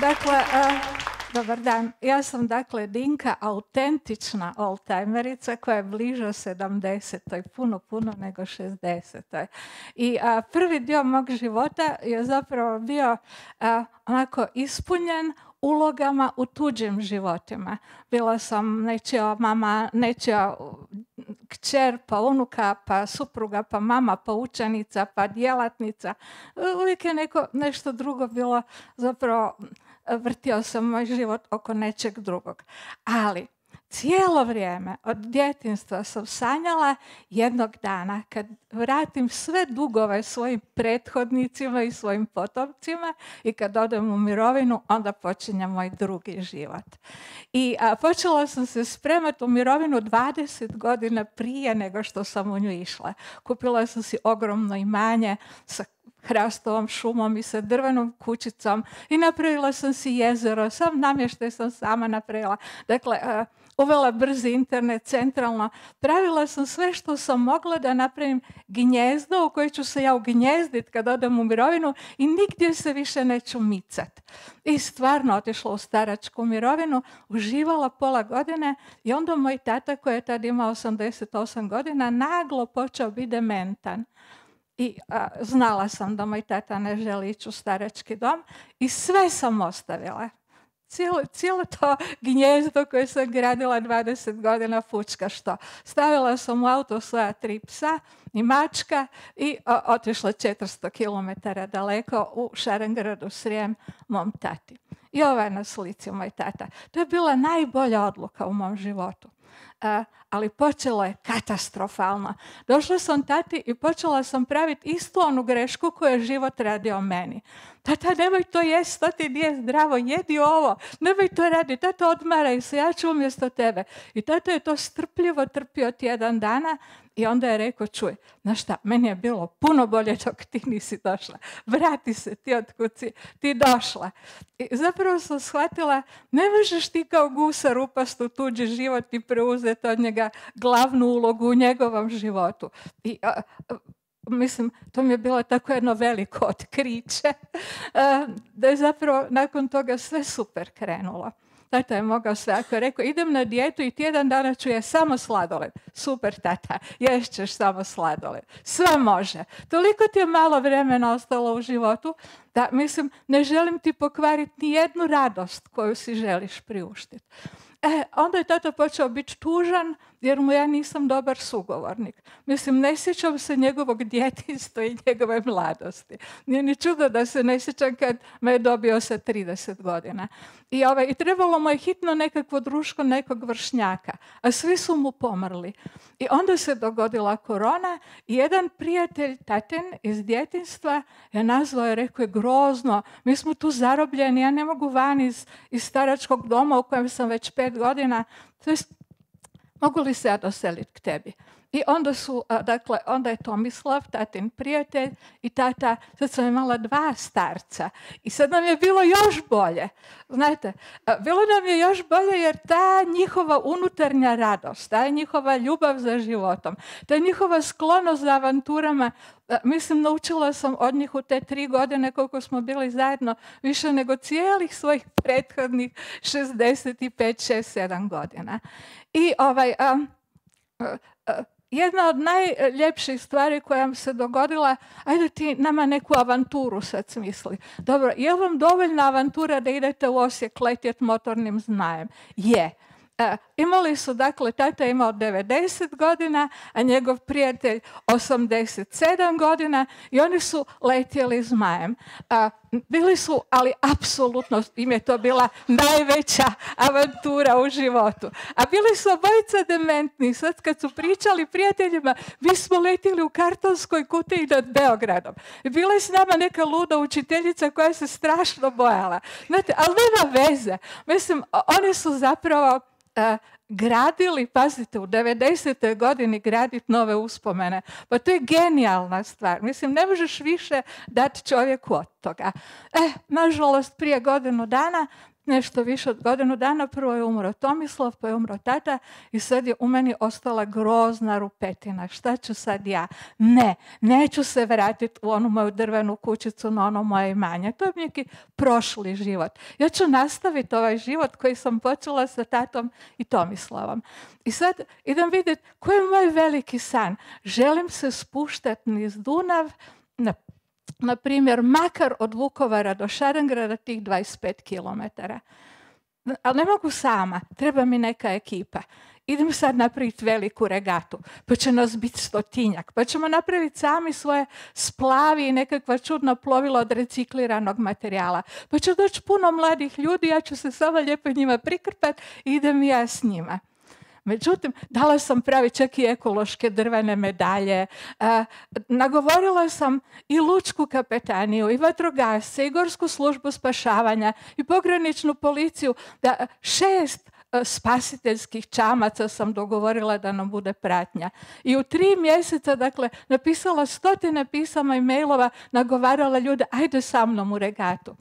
Dakle, a, dobar dan. Ja sam dakle Dinka, autentična oldtimerica koja je bliža 70. puno, puno nego 60. I a, prvi dio mog života je zapravo bio a, onako ispunjen ulogama u tuđim životima. Bila sam nečija mama, nečija kćer, pa unuka, pa supruga, pa mama, pa učenica, pa djelatnica. Uvijek je neko, nešto drugo bilo, zapravo vrtio sam moj život oko nečeg drugog. Ali cijelo vrijeme od djetinstva sam sanjala jednog dana kad vratim sve dugove svojim prethodnicima i svojim potomcima i kad odem u mirovinu, onda počinje moj drugi život. I a, počela sam se spremati u mirovinu 20 godina prije nego što sam u nju išla. Kupila sam si ogromno imanje sa hrastovom šumom i sa drvenom kućicom i napravila sam si jezero, sam namještaj sam sama napravila. Dakle, uvela brzi internet centralno. Pravila sam sve što sam mogla da napravim gnjezdo u koje ću se ja ugnjezditi kad odem u mirovinu i nigdje se više neću micat. I stvarno otišla u staračku mirovinu, uživala pola godine i onda moj tata koji je tad imao 88 godina naglo počeo biti dementan. I znala sam da moj tata ne želi ići u starački dom i sve sam ostavila cijelo, cijelo to gnjezdo koje sam gradila 20 godina fučka što. Stavila sam u auto svoja tri psa i mačka i otišla 400 km daleko u Šarengradu Srijem mom tati. I ovaj na slici moj tata. To je bila najbolja odluka u mom životu ali počelo je katastrofalno. Došla sam tati i počela sam praviti istu onu grešku koju je život radio meni. Tata, nemoj to jest, to ti nije zdravo, jedi ovo, nemoj to raditi, tata odmaraj se, ja ću umjesto tebe. I tata je to strpljivo trpio tjedan dana i onda je rekao, čuj, znaš šta, meni je bilo puno bolje dok ti nisi došla. Vrati se ti od kuci, ti došla. I zapravo sam shvatila, ne možeš ti kao gusar upast u tuđi život i preuzeti od njega glavnu ulogu u njegovom životu. I, mislim, to mi je bilo tako jedno veliko otkriće, da je zapravo nakon toga sve super krenulo. Tata je mogao sve. Ako je rekao, idem na dijetu i tjedan dana ću je samo sladoled. Super, tata, ješćeš samo sladoled. Sve može. Toliko ti je malo vremena ostalo u životu da, mislim, ne želim ti pokvariti ni jednu radost koju si želiš priuštiti. E, onda je tata počeo biti tužan jer mu ja nisam dobar sugovornik. Mislim, ne sjećam se njegovog djetinstva i njegove mladosti. Nije ni čudo da se ne sjećam kad me je dobio sa 30 godina. I, ovaj, I trebalo mu je hitno nekakvo društvo nekog vršnjaka, a svi su mu pomrli. I onda se dogodila korona i jedan prijatelj taten iz djetinstva je nazvao i rekao je grozno, mi smo tu zarobljeni, ja ne mogu van iz, iz staračkog doma u kojem sam već pet godina. To je mogu li se ja doseliti k tebi? I onda su, dakle, onda je Tomislav, tatin prijatelj i tata, sad sam imala dva starca. I sad nam je bilo još bolje. Znate, bilo nam je još bolje jer ta njihova unutarnja radost, ta njihova ljubav za životom, ta njihova sklonost za avanturama, mislim, naučila sam od njih u te tri godine koliko smo bili zajedno više nego cijelih svojih prethodnih 65, 6, 7 godina. I ovaj, jedna od najljepših stvari koja vam se dogodila, ajde ti nama neku avanturu sad smisli. Dobro, je vam dovoljna avantura da idete u Osijek letjet motornim znajem? Je. E, imali su, dakle, tata imao 90 godina, a njegov prijatelj 87 godina i oni su letjeli zmajem. E, bili su, ali apsolutno im je to bila najveća avantura u životu. A bili su obojica dementni. Sad kad su pričali prijateljima, mi smo letjeli u kartonskoj kutiji nad Beogradom. Bila je s nama neka luda učiteljica koja se strašno bojala. Znate, ali nema veze. Mislim, oni su zapravo gradili, pazite, u 90. godini graditi nove uspomene. Pa to je genijalna stvar. Mislim, ne možeš više dati čovjeku od toga. E, nažalost, prije godinu dana nešto više od godinu dana. Prvo je umro Tomislav, pa je umro tata i sad je u meni ostala grozna rupetina. Šta ću sad ja? Ne, neću se vratiti u onu moju drvenu kućicu na ono moje imanje. To je neki prošli život. Ja ću nastaviti ovaj život koji sam počela sa tatom i Tomislavom. I sad idem vidjeti koji je moj veliki san. Želim se spuštati niz Dunav, na na primjer, makar od Vukovara do Šarengrada tih 25 km. Ali ne mogu sama, treba mi neka ekipa. Idem sad napraviti veliku regatu, pa će nas biti stotinjak, pa ćemo napraviti sami svoje splavi i nekakva čudna plovila od recikliranog materijala. Pa će doći puno mladih ljudi, ja ću se samo lijepo njima prikrpati i idem ja s njima. Međutim, dala sam pravi čak i ekološke drvene medalje. nagovorila sam i lučku kapetaniju, i vatrogasce, i gorsku službu spašavanja, i pograničnu policiju, da šest spasiteljskih čamaca sam dogovorila da nam bude pratnja. I u tri mjeseca, dakle, napisala stotine pisama i mailova, nagovarala ljude, ajde sa mnom u regatu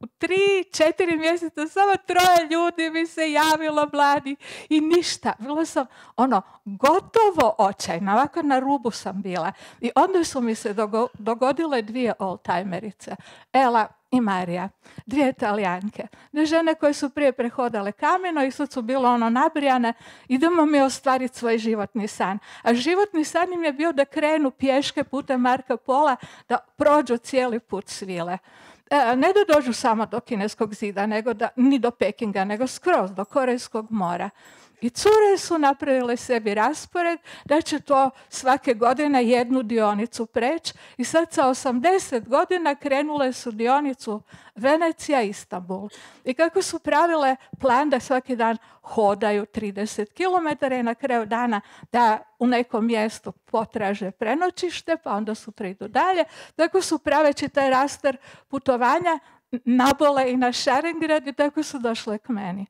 u tri, četiri mjeseca samo troje ljudi mi se javilo mladi i ništa. Bila sam ono gotovo očajna, ovako na rubu sam bila. I onda su mi se dogodile dvije oldtimerice. Ela i Marija, dvije italijanke. Dvije žene koje su prije prehodale kameno i sad su bilo ono nabrijane. Idemo mi ostvariti svoj životni san. A životni san im je bio da krenu pješke putem Marka Pola, da prođu cijeli put svile. E, ne da dođu samo do kineskog zida, nego da, ni do Pekinga, nego skroz do Korejskog mora. I cure su napravile sebi raspored da će to svake godine jednu dionicu preći i sad sa 80 godina krenule su dionicu Venecija, Istanbul. I kako su pravile plan da svaki dan hodaju 30 km i na kraju dana da u nekom mjestu potraže prenoćište, pa onda sutra idu dalje. Tako su praveći taj raster putovanja nabole i na Šarengrad i tako su došle k meni.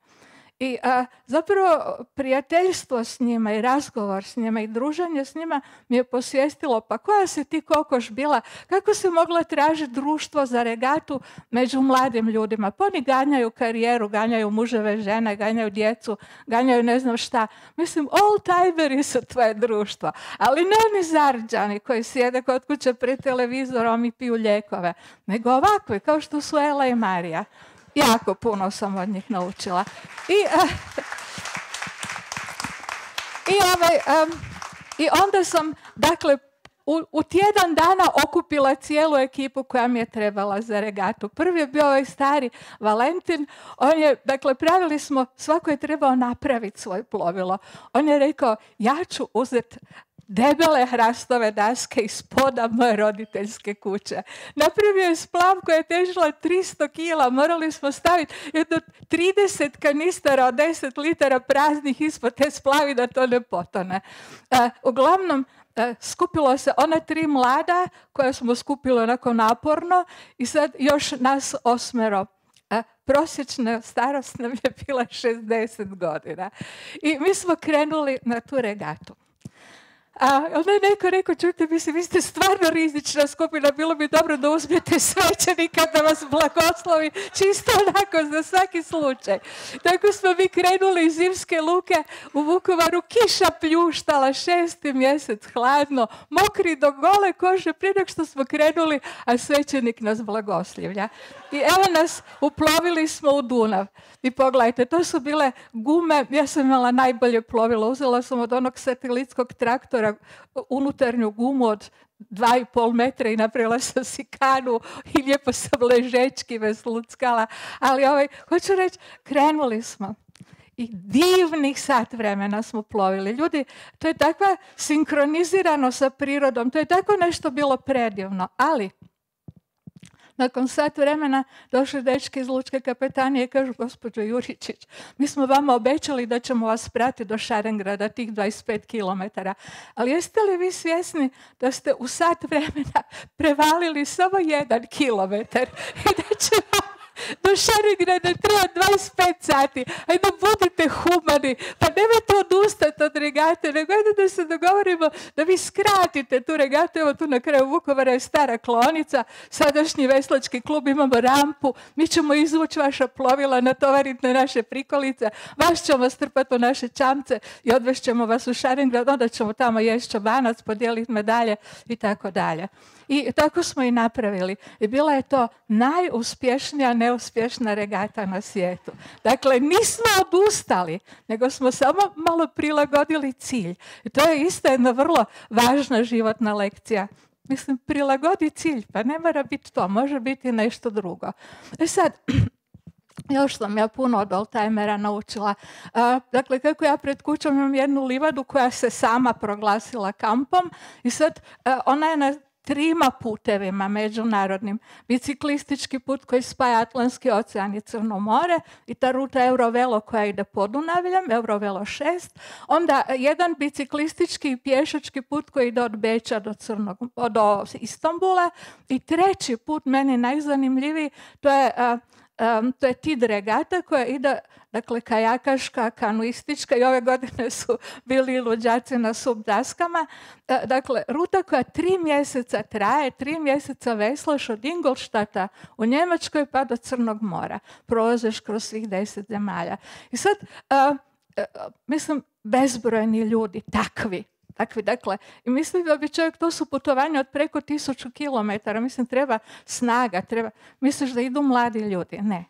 I a, zapravo prijateljstvo s njima i razgovor s njima i druženje s njima mi je posvijestilo pa koja si ti kokoš bila, kako si mogla tražiti društvo za regatu među mladim ljudima. Pa oni ganjaju karijeru, ganjaju muževe žene, ganjaju djecu, ganjaju ne znam šta. Mislim, all timeri su tvoje društvo. Ali ne oni zarđani koji sjede kod kuće pred televizorom i piju ljekove, nego ovakvi kao što su Ela i Marija. Jako puno sam od njih naučila. I, uh, i, ovaj, um, I onda sam, dakle, u, u tjedan dana okupila cijelu ekipu koja mi je trebala za regatu. Prvi je bio ovaj stari Valentin. On je, dakle, pravili smo, svako je trebao napraviti svoje plovilo. On je rekao, ja ću uzeti debele hrastove daske iz poda moje roditeljske kuće. Napravio je splav koja je težila 300 kila. Morali smo staviti jedno 30 kanistara od 10 litara praznih ispod te splavi da to ne potone. E, uglavnom, e, skupilo se ona tri mlada koja smo skupili onako naporno i sad još nas osmero e, prosječna starost nam je bila 60 godina. I mi smo krenuli na tu regatu. A onda je neko rekao, čujte, mislim, vi ste stvarno rizična skupina, bilo bi dobro da uzmete svećenika da vas blagoslovi, čisto onako za svaki slučaj. Tako smo mi krenuli iz Zimske luke u Vukovaru, kiša pljuštala, šesti mjesec, hladno, mokri do gole kože, prije nego što smo krenuli, a svećenik nas blagoslivlja. I evo nas, uplovili smo u Dunav. I pogledajte, to su bile gume, ja sam imala najbolje plovilo, uzela sam od onog satelitskog traktora unutarnju gumu od dva i pol metra i napravila sam si kanu i lijepo sam ležečki vesluckala. Ali ovaj, hoću reći, krenuli smo. I divnih sat vremena smo plovili. Ljudi, to je takva sinkronizirano sa prirodom, to je tako nešto bilo predivno. Ali, nakon sat vremena došli dečki iz Lučke kapetanije i kažu, gospođo Juričić, mi smo vama obećali da ćemo vas pratiti do Šarengrada, tih 25 km. Ali jeste li vi svjesni da ste u sat vremena prevalili samo jedan kilometar i da će do Šarigrada treba 25 sati. Ajde, budite humani. Pa nemojte odustati od regate, nego ajde da se dogovorimo da vi skratite tu regatu. Evo tu na kraju Vukovara je stara klonica, sadašnji veslački klub, imamo rampu. Mi ćemo izvući vaša plovila, natovariti na naše prikolice. Vas ćemo strpati u naše čamce i odvešćemo vas u Šaringrad. Onda ćemo tamo jesti čobanac, podijeliti medalje i tako dalje. I tako smo i napravili. I bila je to najuspješnija, neuspješna regata na svijetu. Dakle, nismo odustali, nego smo samo malo prilagodili cilj. I to je isto jedna vrlo važna životna lekcija. Mislim, prilagodi cilj, pa ne mora biti to, može biti nešto drugo. E sad, još sam ja puno od oldtimera naučila. dakle, kako ja pred kućom imam jednu livadu koja se sama proglasila kampom i sad ona je na trima putevima međunarodnim. Biciklistički put koji spaja Atlantski ocean i Crno more i ta ruta Eurovelo koja ide Podunavljem, Eurovelo 6. Onda jedan biciklistički i pješački put koji ide od Beča do, Crnog, do Istambula i treći put, meni najzanimljiviji, to je Um, to je tid regata koja ide, dakle, kajakaška, kanuistička i ove godine su bili luđaci na subdaskama. Uh, dakle, ruta koja tri mjeseca traje, tri mjeseca veslaš od Ingolštata u Njemačkoj pa do Crnog mora. Prolaziš kroz svih deset zemalja. I sad, uh, mislim, bezbrojni ljudi, takvi, takvi. Dakle, i mislim da bi čovjek, to su putovanja od preko tisuću kilometara, mislim treba snaga, treba, misliš da idu mladi ljudi? Ne.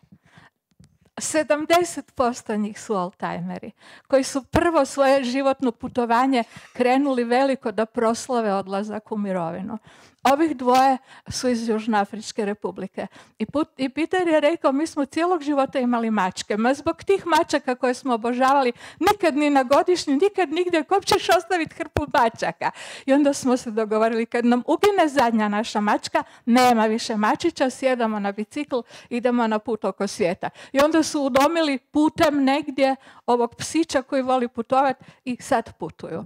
70% njih su oldtimeri, koji su prvo svoje životno putovanje krenuli veliko da proslave odlazak u mirovinu. Ovih dvoje su iz Južnoafričke republike. I, put, Peter je rekao, mi smo cijelog života imali mačke. Ma zbog tih mačaka koje smo obožavali, nikad ni na godišnju, nikad nigdje, ko ćeš ostaviti hrpu mačaka? I onda smo se dogovorili, kad nam ugine zadnja naša mačka, nema više mačića, sjedamo na bicikl, idemo na put oko svijeta. I onda su udomili putem negdje ovog psića koji voli putovati i sad putuju.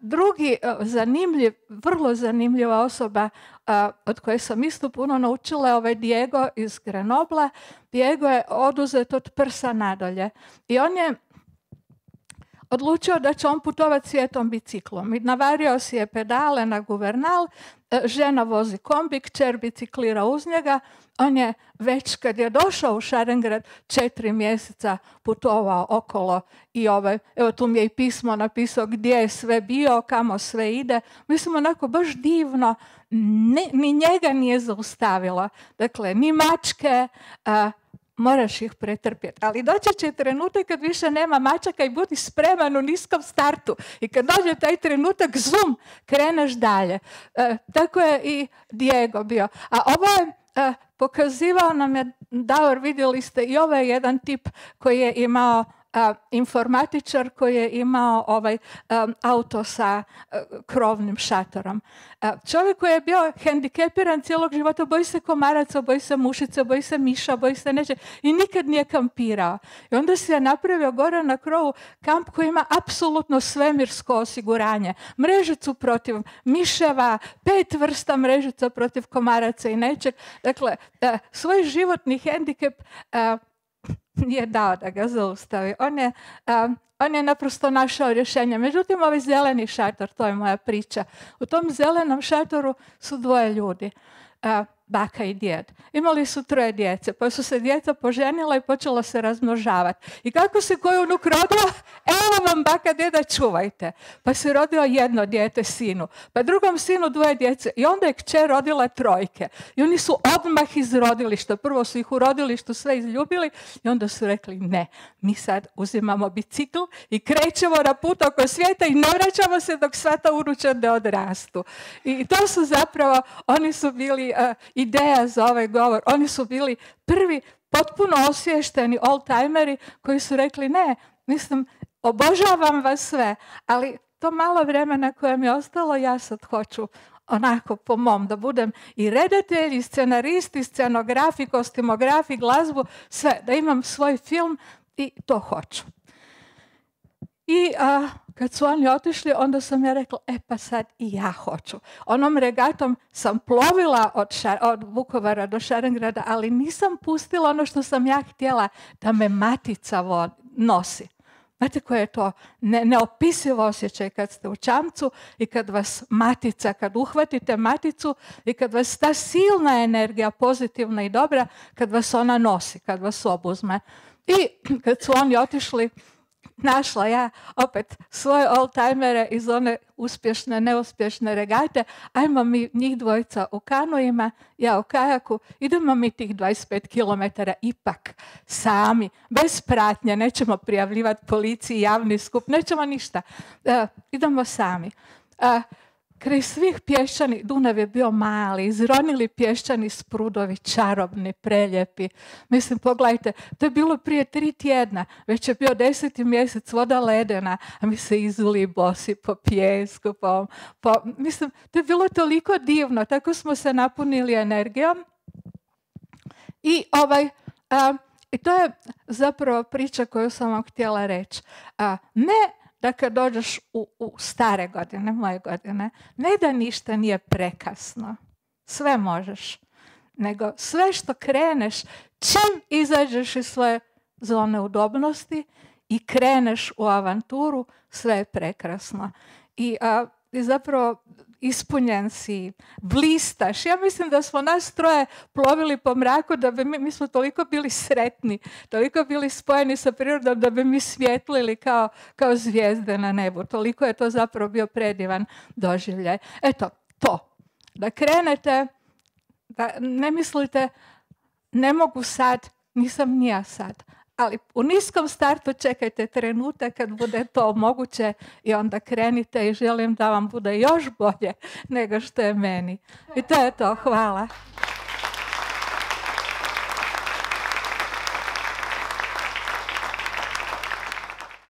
Drugi zanimljiv, vrlo zanimljiva osoba od koje sam isto puno naučila je ovaj Diego iz Grenobla. Diego je oduzet od prsa nadalje i on je odlučio da će on putovati svijetom biciklom. I navario si je pedale na guvernal, e, žena vozi kombi, kćer biciklira uz njega. On je već kad je došao u Šarengrad četiri mjeseca putovao okolo i ovaj, evo tu mi je i pismo napisao gdje je sve bio, kamo sve ide. Mislim onako baš divno, ni njega nije zaustavilo. Dakle, ni mačke, moraš ih pretrpjeti. Ali doći će trenutak kad više nema mačaka i budi spreman u niskom startu. I kad dođe taj trenutak, zum, kreneš dalje. E, tako je i Diego bio. A ovo je e, pokazivao nam je, Davor, vidjeli ste, i ovo je jedan tip koji je imao informatičar koji je imao ovaj auto sa krovnim šatorom. čovjek koji je bio hendikepiran cijelog života, boji se komaraca, boji se mušica, boji se miša, boji se neće i nikad nije kampirao. I onda se je napravio gore na krovu kamp koji ima apsolutno svemirsko osiguranje. Mrežicu protiv miševa, pet vrsta mrežica protiv komaraca i nečeg. Dakle, svoj životni hendikep nije dao da ga zaustavi. On je, on je naprosto našao rješenje. Međutim, ovaj zeleni šator, to je moja priča. U tom zelenom šatoru su dvoje ljudi baka i djed. Imali su troje djece, pa su se djeca poženila i počela se razmnožavati. I kako se koji unuk rodio, evo vam baka, djeda, čuvajte. Pa se rodio jedno djete sinu, pa drugom sinu dvoje djece. I onda je kćer rodila trojke. I oni su odmah iz rodilišta. Prvo su ih u rodilištu sve izljubili i onda su rekli ne, mi sad uzimamo bicikl i krećemo na put oko svijeta i ne vraćamo se dok sva ta ne odrastu. I to su zapravo, oni su bili uh, ideja za ovaj govor. Oni su bili prvi potpuno osvješteni old-timeri koji su rekli ne, mislim, obožavam vas sve, ali to malo vremena koje mi je ostalo, ja sad hoću onako po mom, da budem i redatelj, i scenarist, i scenograf, i kostimograf, i glazbu, sve, da imam svoj film i to hoću. I kad su oni otišli, onda sam ja rekla, e pa sad i ja hoću. Onom regatom sam plovila od, od Vukovara do Šarengrada, ali nisam pustila ono što sam ja htjela, da me matica nosi. Znate koje je to ne, neopisivo osjećaj kad ste u čamcu i kad vas matica, kad uhvatite maticu i kad vas ta silna energija, pozitivna i dobra, kad vas ona nosi, kad vas obuzme. I kad su oni otišli, našla ja opet svoje oldtimere iz one uspješne, neuspješne regate. Ajmo mi njih dvojica u kanojima, ja u kajaku. Idemo mi tih 25 km ipak sami, bez pratnje. Nećemo prijavljivati policiji, javni skup, nećemo ništa. Uh, idemo sami. Uh, Kraj svih pješčani, Dunav je bio mali, izronili pješčani sprudovi, čarobni, preljepi. Mislim, pogledajte, to je bilo prije tri tjedna, već je bio deseti mjesec, voda ledena, a mi se izuli bosi po pjesku, po, po, mislim, to je bilo toliko divno, tako smo se napunili energijom. I ovaj, i to je zapravo priča koju sam vam htjela reći. ne da kad dođeš u, u stare godine, moje godine, ne da ništa nije prekasno. Sve možeš. Nego sve što kreneš, čim izađeš iz svoje zone udobnosti i kreneš u avanturu, sve je prekrasno. I, a, i zapravo ispunjen si, blistaš. Ja mislim da smo nas troje plovili po mraku, da bi mi, mi smo toliko bili sretni, toliko bili spojeni sa prirodom da bi mi svjetlili kao, kao zvijezde na nebu. Toliko je to zapravo bio predivan doživljaj. Eto, to. Da krenete, da ne mislite ne mogu sad, nisam nija sad ali u niskom startu čekajte trenutak kad bude to moguće i onda krenite i želim da vam bude još bolje nego što je meni. I to je to. Hvala.